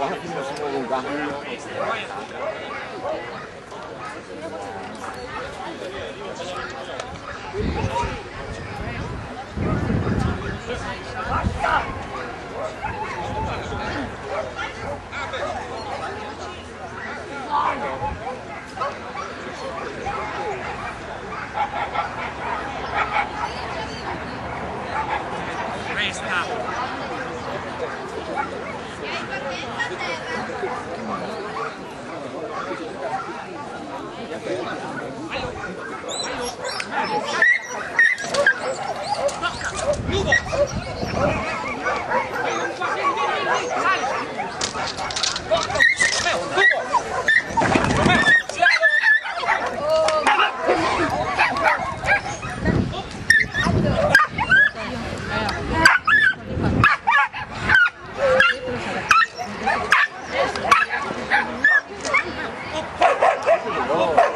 corre aqui Nubo! 어.